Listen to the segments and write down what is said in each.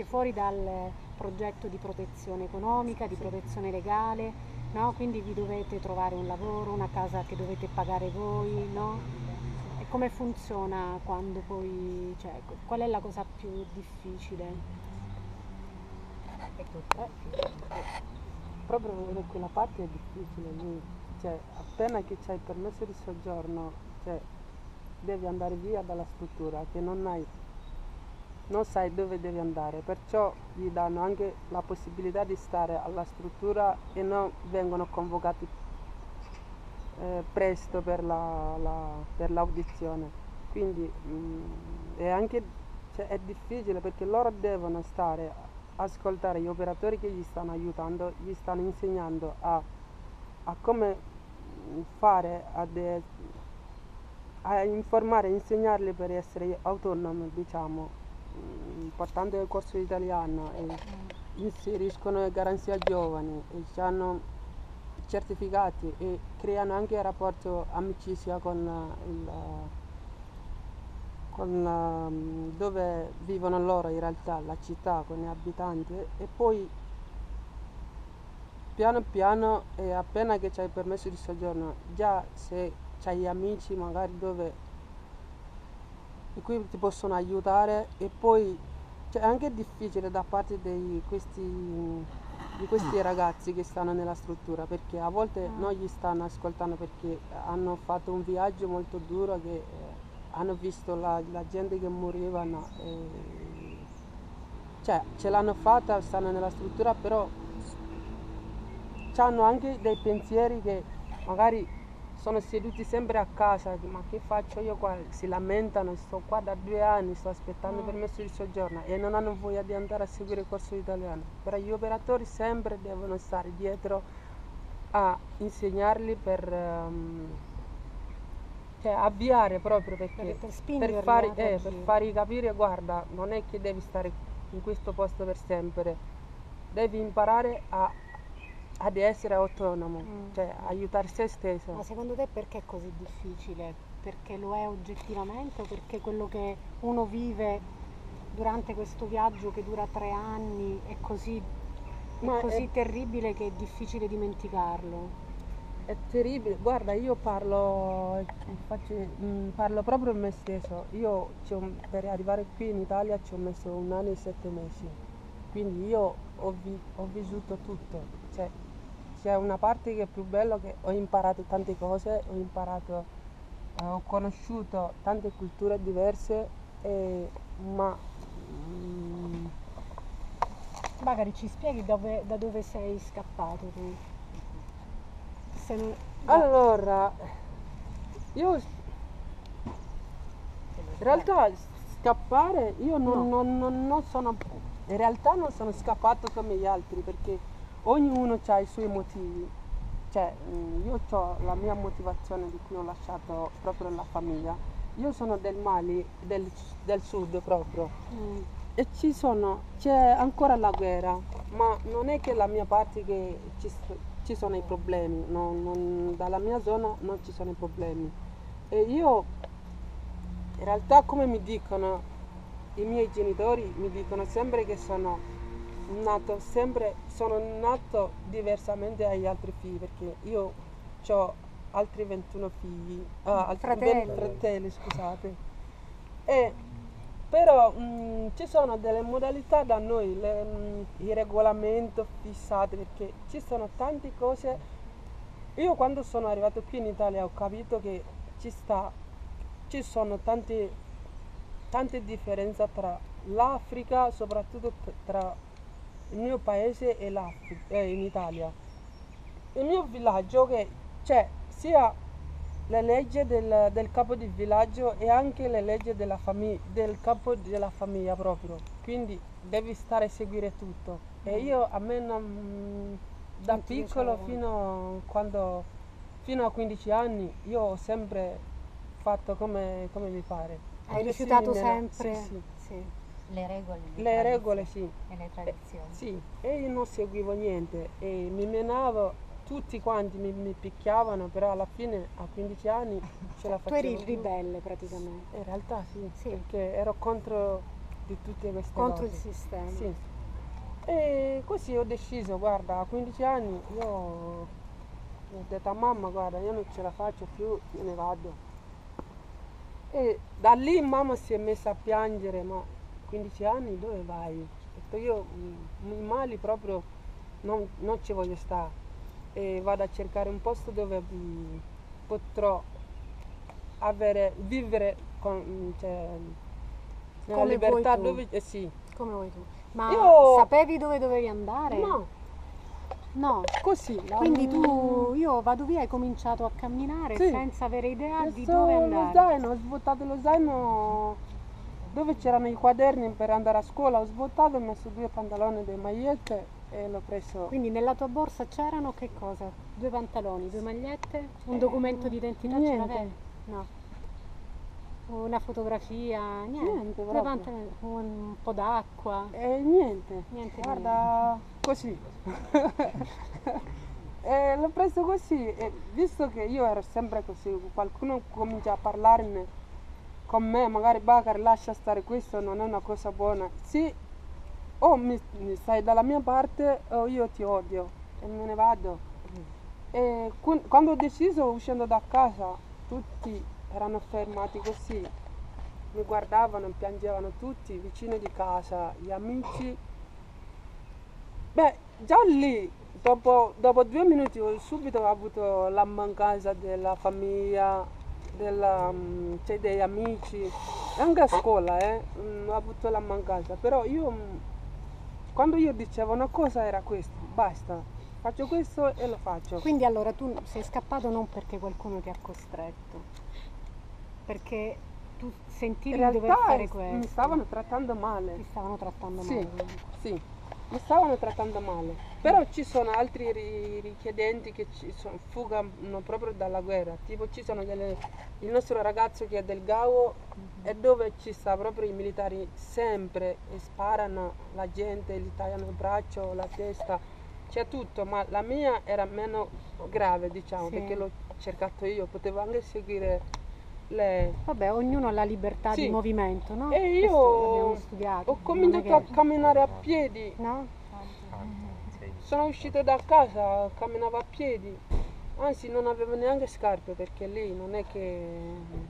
uscisse fuori dal progetto di protezione economica, di protezione legale, no? quindi vi dovete trovare un lavoro, una casa che dovete pagare voi, no? E come funziona quando poi, cioè, qual è la cosa più difficile? Eh, proprio quella parte è difficile lì, cioè appena che c'hai il permesso di soggiorno, cioè, devi andare via dalla struttura che non hai non sai dove devi andare, perciò gli danno anche la possibilità di stare alla struttura e non vengono convocati eh, presto per, la, la, per, l'audizione. Quindi mh, mm, è anche cioè, è difficile perché loro devono stare ascoltare gli operatori che gli stanno aiutando, gli stanno insegnando a, a come fare, a, de, a informare, insegnarli per essere autonomi, diciamo, portando il corso di italiano e inseriscono garanzia giovani e hanno certificati e creano anche rapporto amicizia con il con la, dove vivono loro in realtà, la città con gli abitanti. E poi piano piano e appena che c'hai il permesso di soggiorno già se c'hai amici magari dove in cui ti possono aiutare e poi cioè, è anche difficile da parte di questi, di questi ragazzi che stanno nella struttura perché a volte mm. non gli stanno ascoltando perché hanno fatto un viaggio molto duro che eh, hanno visto la, la, gente che morivano e, cioè ce l'hanno fatta, stanno nella struttura però hanno anche dei pensieri che magari sono seduti sempre a casa, ma che faccio io qua? Si lamentano, sto qua da due anni, sto aspettando mm. permesso di soggiorno e non hanno voglia di andare a seguire il corso italiano. Però gli operatori sempre devono stare dietro a insegnarli per um, cioè, avviare proprio perché, per, per, fare, eh, per fargli capire guarda non è che devi stare in questo posto per sempre devi imparare a ad essere autonomo, mm. cioè aiutare se stesso. Ma secondo te perché è così difficile? Perché lo è oggettivamente o perché quello che uno vive durante questo viaggio che dura tre anni è così, è così è... terribile che è difficile dimenticarlo? È terribile, guarda io parlo, faccio, mm, parlo proprio me stesso, io per arrivare qui in Italia ci ho messo un anno e sette mesi, quindi io ho, vi, ho vissuto tutto, cioè, c'è una parte che è più bella che ho imparato tante cose, ho imparato, eh, ho conosciuto tante culture diverse, e, ma mm, magari ci spieghi dove, da dove sei scappato tu? Non, allora, io in realtà scappare io non, no. non, non, non sono in realtà non sono scappato come gli altri perché ognuno ha i suoi motivi. Cioè, mm, io ho la mia motivazione di cui ho lasciato proprio la famiglia. Io sono del Mali, del, del sud proprio. Mm. E ci sono, c'è ancora la guerra, ma non è che la mia parte che ci, ci sono i problemi, no, non, dalla mia zona non ci sono i problemi. E io, in realtà come mi dicono i miei genitori, mi dicono sempre che sono nato sempre, sono nato diversamente dagli altri figli perché io ho altri 21 figli, ah, altri fratelli. fratelli scusate. E, però mh, mm, ci sono delle modalità da noi, le, mh, mm, il regolamento fissato perché ci sono tante cose. Io quando sono arrivato qui in Italia ho capito che ci, sta, ci sono tante, tante differenze tra l'Africa, soprattutto tra il mio paese è l'Africa, in Italia. Il mio villaggio che c'è sia le leggi del, del, capo di villaggio e anche le leggi famig- del capo della famiglia proprio. Quindi devi stare a seguire tutto. E mm. io a me non, da non piccolo fino, quando, fino, a 15 anni io ho sempre fatto come, come mi pare. Hai rifiutato sempre? Sì, sì. sì. Le regole, le, le regole sì. E le tradizioni. Eh, sì, e io non seguivo niente e mi menavo, tutti quanti mi, mi, picchiavano, però alla fine a 15 anni ce la facevo. Tu eri ribelle praticamente. In realtà sì, sì. perché ero contro di tutte queste Contro cose. il sistema. Sì. E così ho deciso, guarda, a 15 anni io ho detto a mamma, guarda, io non ce la faccio più, me ne vado. E da lì mamma si è messa a piangere, ma 15 anni dove vai? Detto io mm, in Mali proprio non, non ci voglio stare e vado a cercare un posto dove mm, potrò avere, vivere con, mm, cioè, nella libertà dove... Eh sì, Come vuoi tu. Ma Io- sapevi dove dovevi andare? no, No. così. la- Quindi tu, io vado via, hai cominciato a camminare Sì. senza avere idea di Adesso dove lo andare. zaino, ho svuotato lo zaino dove c'erano i quaderni per andare a scuola, ho svuotato, ho messo due pantaloni, due magliette e l'ho preso. Quindi nella tua borsa c'erano che cosa? Due pantaloni, due magliette, un documento di identità niente. No. Una fotografia, niente. Niente, pantaloni, un po' d'acqua. E niente, Niente di guarda, così. e l'ho preso così e visto che io ero sempre così, qualcuno comincia a parlarne con me, magari Bacar lascia stare questo, non è una cosa buona. Sì, o mi, mi stai dalla mia parte o io ti odio e me ne vado. E cu- quando ho deciso uscendo da casa, tutti erano fermati così, mi guardavano, piangevano tutti, vicini di casa, gli amici. Beh, già lì, dopo, dopo due minuti, ho subito avuto la mancanza della famiglia, della, mm, cioè degli amici, anche a scuola, eh, mm, ho avuto la mancanza. Però io, mm, quando io dicevo una cosa era questo, basta, faccio questo e lo faccio. Quindi allora tu sei scappato non perché qualcuno ti ha costretto, perché tu sentivi di dover fare questo. mi stavano trattando male. Ti stavano trattando Sì, male. sì, mi stavano trattando male. Però ci sono altri ri- richiedenti che ci sono, fugano proprio dalla guerra. Tipo ci sono delle, il nostro ragazzo che è del Gao e dove ci sta proprio i militari sempre e sparano la gente, gli tagliano il braccio, la testa. C'è tutto, ma la mia era meno grave, diciamo, Sì. perché l'ho cercato io, potevo anche seguire le, Vabbè, ognuno ha la libertà Sì. di movimento, no? E io ho cominciato che- a camminare a piedi. No? Sono uscito da casa, camminavo a piedi. Anzi, non avevo neanche scarpe perché lì non è che...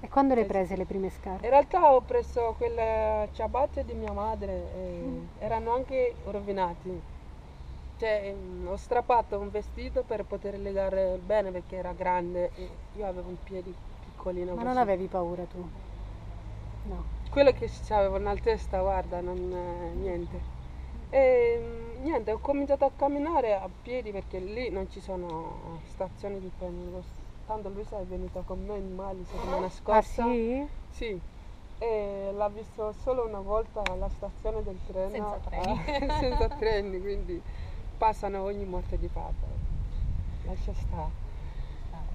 E quando le hai prese le prime scarpe? In realtà ho preso quelle ciabatte di mia madre e Mm. erano anche rovinati. Cioè, mm, ho strappato un vestito per poter legare bene perché era grande e io avevo un piede piccolino. Ma così. non avevi paura tu? No. quello che avevo nella testa, guarda, non eh, niente. E mm, niente, ho cominciato a camminare a piedi perché lì non ci sono stazioni di treno. Tanto lui è venuto con me in Mali settimana Ah scorsa. sì? Sì. E l'ha visto solo una volta alla stazione del treno. Senza treni. eh, senza treni, quindi passano ogni morte di papa. Lascia stare.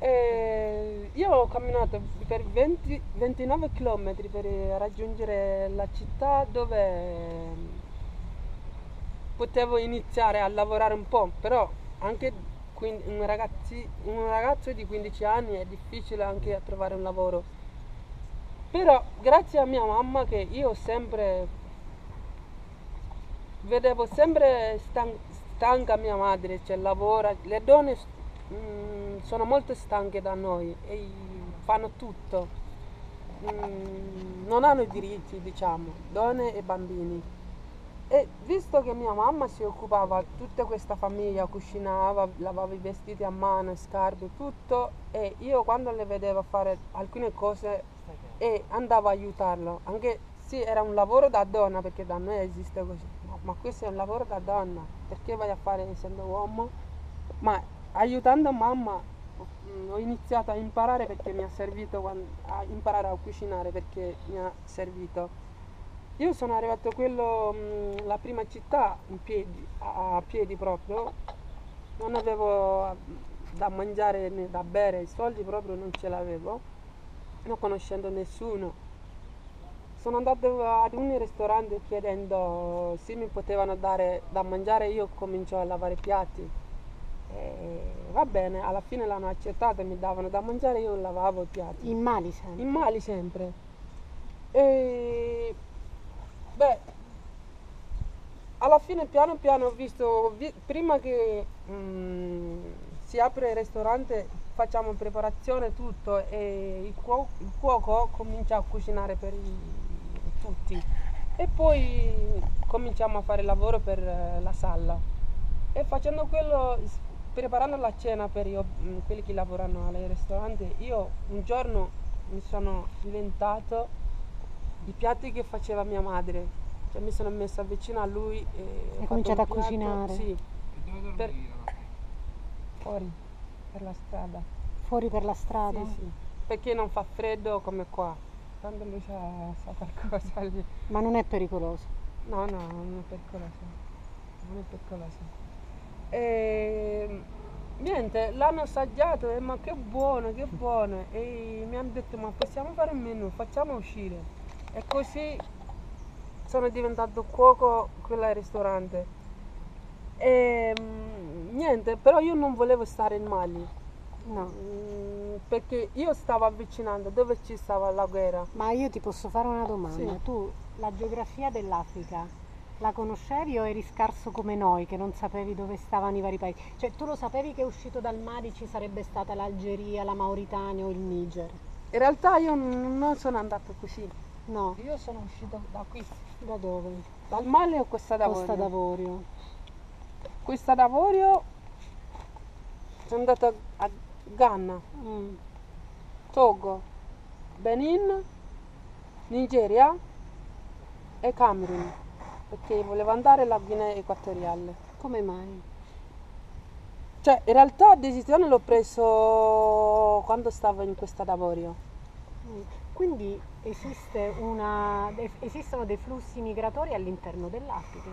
E io ho camminato per 20 29 km per raggiungere la città dove potevo iniziare a lavorare un po', però anche un, ragazzi- un ragazzo di 15 anni è difficile anche trovare un lavoro. Però grazie a mia mamma che io sempre vedevo sempre stan- stanca mia madre, cioè lavora, le donne mm, sono molto stanche da noi e fanno tutto, Mm, non hanno i diritti diciamo, donne e bambini. E visto che mia mamma si occupava di tutta questa famiglia, cucinava, lavava i vestiti a mano, scarpe, tutto, e io quando le vedevo fare alcune cose e andavo a aiutarlo, anche sì era un lavoro da donna perché da noi esiste così, ma, ma questo è un lavoro da donna, perché vai a fare essendo uomo? Ma aiutando mamma mm, ho iniziato a imparare perché mi ha servito a imparare a cucinare perché mi ha servito. Io sono arrivato quello, mm, la prima città piedi, a piedi proprio, non avevo mm, da mangiare né da bere, i soldi proprio non ce l'avevo, non conoscendo nessuno. Sono andato ad un ristorante chiedendo se mi potevano dare da mangiare, io comincio a lavare piatti. E va bene, alla fine l'hanno accettato, mi davano da mangiare, io lavavo i piatti. In Mali sempre. In Mali sempre. E Beh, alla fine piano piano ho visto, vi- prima che mm, si apre il ristorante facciamo preparazione tutto e il, cuo- il cuoco comincia a cucinare per i- tutti e poi cominciamo a fare lavoro per eh, la sala e facendo quello, preparando la cena per io- mm, quelli che lavorano al ristorante, io un giorno mi sono inventato i piatti che faceva mia madre. Cioè, mi sono messa vicino a lui e ho cominciato a piatto, cucinare? Sì, E dove Per- fuori, per la strada. Fuori per la strada? Sì, sì. Perché non fa freddo come qua. Quando lui sa, sa qualcosa lì. Ma non è pericoloso? No, no, non è pericoloso. Non è pericoloso. E, niente, l'hanno assaggiato e ma che buono, che buono. E mi hanno detto ma possiamo fare un menù, facciamo uscire. E così sono diventato cuoco qui al ristorante. E mm, niente, però io non volevo stare in Mali. No. mm, Perché io stavo avvicinando dove ci stava la guerra. Ma io ti posso fare una domanda. Sì. Tu la geografia dell'Africa la conoscevi o eri scarso come noi che non sapevi dove stavano i vari paesi? Cioè tu lo sapevi che uscito dal Mali ci sarebbe stata l'Algeria, la Mauritania o il Niger? In realtà io non sono andato così. No. Io sono uscito da qui. Da dove? Dal Mali o Costa d'Avorio? Costa d'Avorio. Costa d'Avorio sono andato a Ghana, Mm. Togo, Benin, Nigeria e Camerun. Perché volevo andare alla Guinea Equatoriale. Come mai? Cioè, in realtà la decisione l'ho preso quando stavo in Costa d'Avorio. Quindi esiste una, esistono dei flussi migratori all'interno dell'Africa?